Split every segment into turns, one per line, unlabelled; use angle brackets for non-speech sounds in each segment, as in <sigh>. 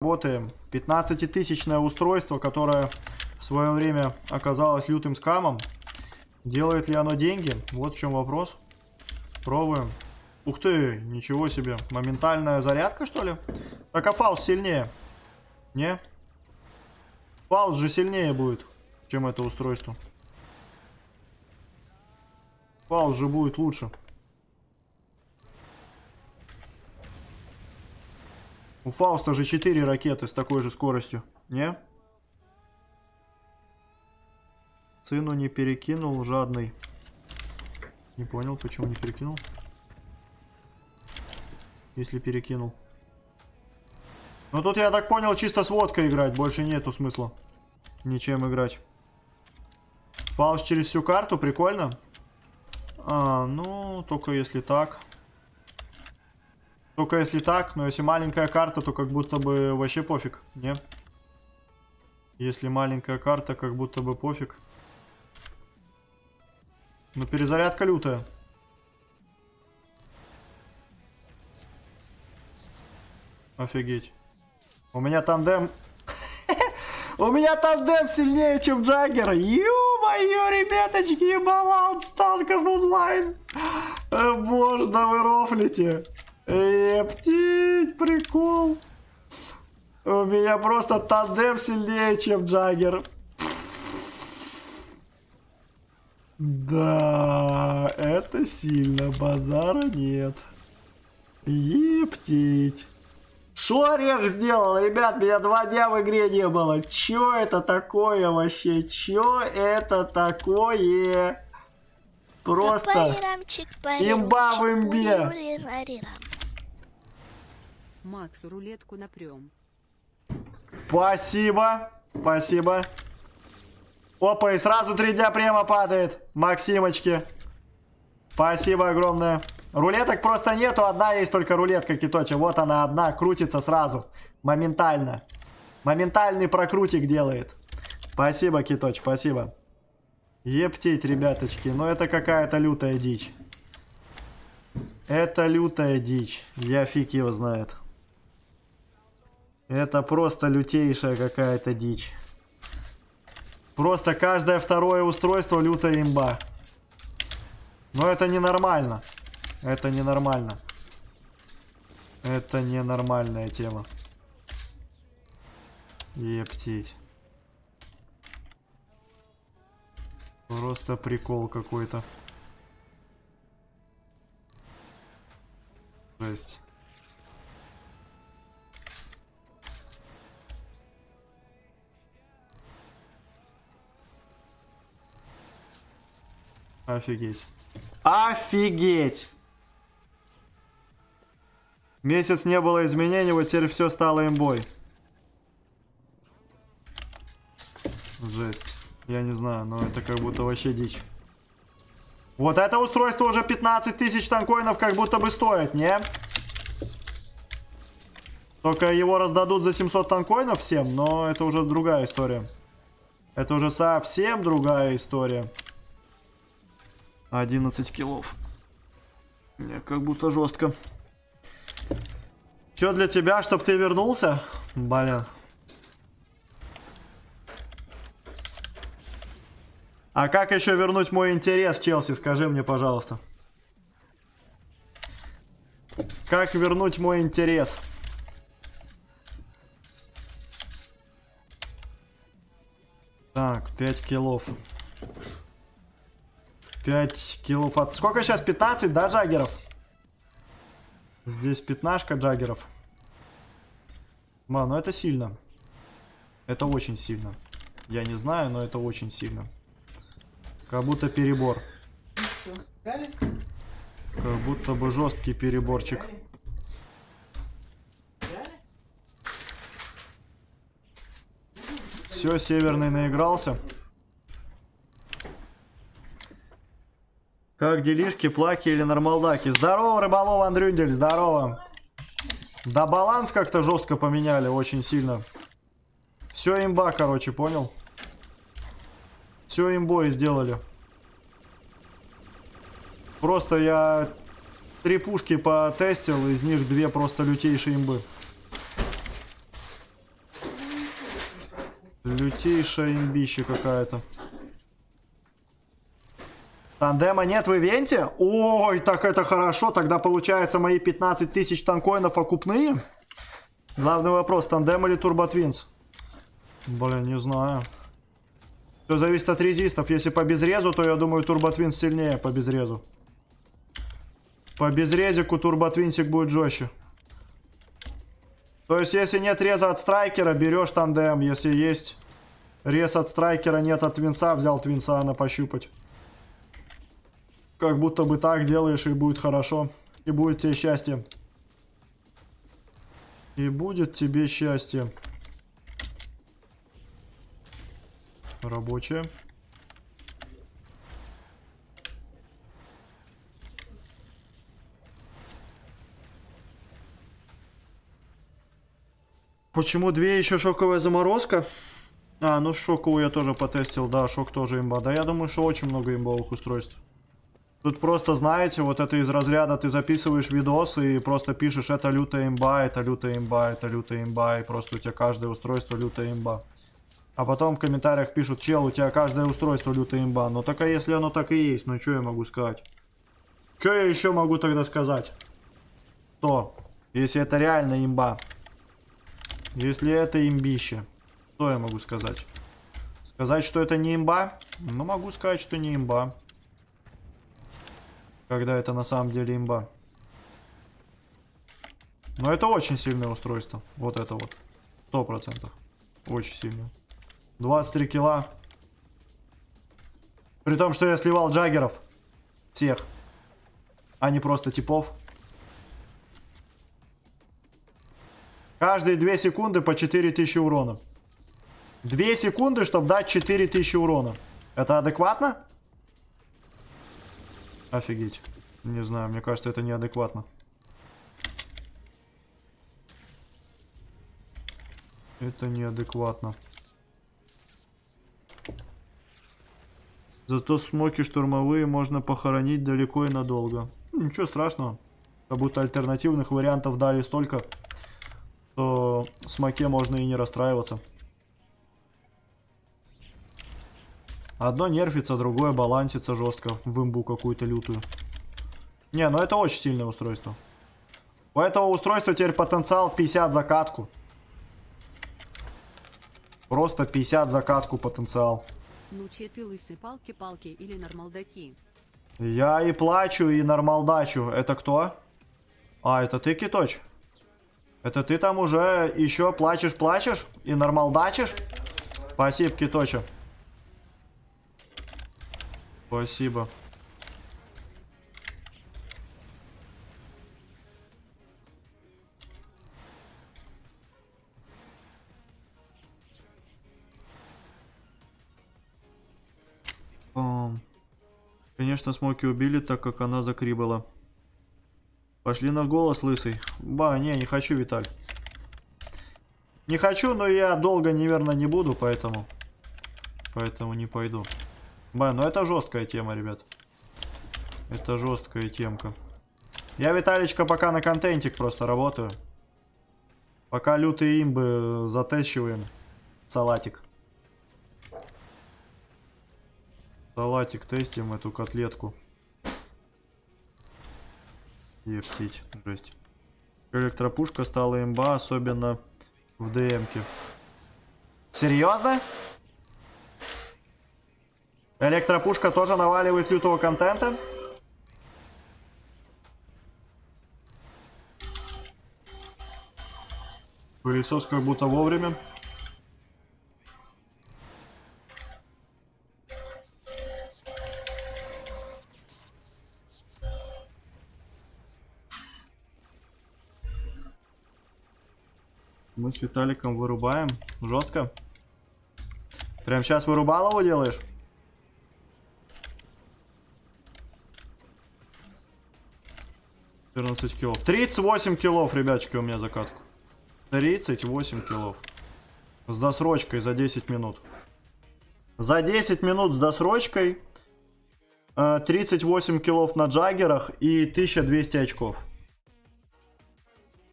Работаем. 15-тысячное устройство, которое в свое время оказалось лютым скамом. Делает ли оно деньги? Вот в чем вопрос. Пробуем. Ух ты, ничего себе. Моментальная зарядка, что ли? Так, а фаус сильнее? Не? Фаус же сильнее будет, чем это устройство. Фаус же будет лучше. У Фауста же 4 ракеты с такой же скоростью. Не? Сыну не перекинул, жадный. Не понял, почему не перекинул. Если перекинул. Ну тут, я так понял, чисто с водкой играть. Больше нету смысла ничем играть. Фауст через всю карту, прикольно. А, ну, только если так. Только если так, но если маленькая карта, то как будто бы вообще пофиг, не? Если маленькая карта, как будто бы пофиг. Но перезарядка лютая. Офигеть. У меня тандем... <laughs> У меня тандем сильнее, чем Джаггер. Ё-моё, ребяточки, баланс танков онлайн. Боже, да вы рофлите. Ептить, прикол. У меня просто тандем сильнее, чем Джаггер. Да, это сильно, базара нет. Ептить. Шо Орех сделал? Ребят, меня два дня в игре не было. Чё это такое вообще? Чё это такое? Просто имба в имбе.
Максу рулетку напрям.
Спасибо. Спасибо. Опа, и сразу три дня прямо падает. Максимочки. Спасибо огромное. Рулеток просто нету, одна есть только рулетка киточа. Вот она одна, крутится сразу. Моментально. Моментальный прокрутик делает. Спасибо, киточ, спасибо. Ептить, ребяточки, ну это какая-то лютая дичь. Это лютая дичь. Я фиг его знает. Это просто лютейшая какая-то дичь. Просто каждое второе устройство лютая имба. Но это ненормально. Это ненормально. Это ненормальная тема. Ептить. Просто прикол какой-то. Жесть. Офигеть. Офигеть! Месяц не было изменений, вот теперь все стало имбой. Жесть. Я не знаю, но это как будто вообще дичь. Вот это устройство уже 15 тысяч танкоинов как будто бы стоит, не? Только его раздадут за 700 танкоинов всем, но это уже другая история. Это уже совсем другая история. 11 килов. Не, как будто жестко. Все для тебя, чтобы ты вернулся? Блин. А как еще вернуть мой интерес, Челси? Скажи мне, пожалуйста. Как вернуть мой интерес? Так, 5 килов. 5 килов от... Сколько сейчас? 15, да, джаггеров? Здесь пятнашка джаггеров. Ман, ну это сильно. Это очень сильно. Я не знаю, но это очень сильно. Как будто перебор. Как будто бы жесткий переборчик. Все, северный наигрался. Как делишки, плаки или нормалдаки? Здорово, рыболов Андрюндель, здорово. Да баланс как-то жестко поменяли, очень сильно. Все имба, короче, понял? Все имбой сделали. Просто я три пушки потестил, из них две просто лютейшие имбы. Лютейшая имбища какая-то. Тандема нет в ивенте? Ой, так это хорошо. Тогда получается мои 15 тысяч танкоинов окупные? Главный вопрос, тандем или турботвинс? Блин, не знаю. Все зависит от резистов. Если по безрезу, то я думаю турботвинс сильнее по безрезу. По безрезику турботвинсик будет жестче. То есть, если нет реза от страйкера, берешь тандем. Если есть рез от страйкера, нет от твинса, взял твинса на пощупать. Как будто бы так делаешь, и будет хорошо. И будет тебе счастье. И будет тебе счастье. Рабочая. Почему две еще шоковая заморозка? А, ну шоковую я тоже потестил, да, шок тоже имба. Да я думаю, что очень много имбовых устройств. Тут просто, знаете, вот это из разряда ты записываешь видосы и просто пишешь это лютая имба, это лютая имба, это лютая имба, и просто у тебя каждое устройство лютая имба. А потом в комментариях пишут, чел, у тебя каждое устройство лютая имба. Ну так а если оно так и есть, ну что я могу сказать? Что я еще могу тогда сказать? То, если это реально имба. Если это имбище, что я могу сказать? Сказать, что это не имба? Ну, могу сказать, что не имба. Когда это на самом деле имба. Но это очень сильное устройство. Вот это вот. Сто процентов. Очень сильно. 23 кило. При том, что я сливал джаггеров. Всех. А не просто типов. Каждые 2 секунды по 4000 урона. 2 секунды, чтобы дать 4000 урона. Это адекватно? Офигеть. Не знаю, мне кажется, это неадекватно. Это неадекватно. Зато смоки штурмовые можно похоронить далеко и надолго. Ничего страшного. Как будто альтернативных вариантов дали столько то с маке можно и не расстраиваться. Одно нерфится, другое балансится жестко в имбу какую-то лютую. Не, ну это очень сильное устройство. У этого устройства теперь потенциал 50 закатку. Просто 50 закатку потенциал.
Ну че ты лысый палки-палки или нормалдаки?
Я и плачу, и нормалдачу. Это кто? А, это ты, Киточ? Это ты там уже еще плачешь-плачешь и нормал дачишь? Спасибо, Киточа. Спасибо. Конечно, Смоки убили, так как она закрибала. Пошли на голос, лысый. Ба, не, не хочу, Виталь. Не хочу, но я долго, наверное, не буду, поэтому... Поэтому не пойду. Ба, ну это жесткая тема, ребят. Это жесткая темка. Я, Виталичка, пока на контентик просто работаю. Пока лютые имбы затещиваем. Салатик. Салатик тестим эту котлетку. Ептить, жесть. Электропушка стала имба, особенно в ДМке. Серьезно? Электропушка тоже наваливает лютого контента? Пылесос как будто вовремя. Мы с Виталиком вырубаем. Жестко. Прям сейчас вырубал его делаешь? Четырнадцать килов. 38 килов, ребятчики, у меня закатка. 38 килов. С досрочкой за 10 минут. За 10 минут с досрочкой 38 э, килов на джаггерах и 1200 очков.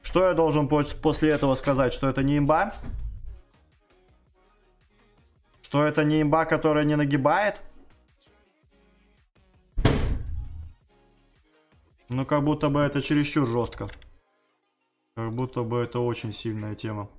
Что я должен после этого сказать? Что это не имба? Что это не имба, которая не нагибает? Ну, как будто бы это чересчур жестко. Как будто бы это очень сильная тема.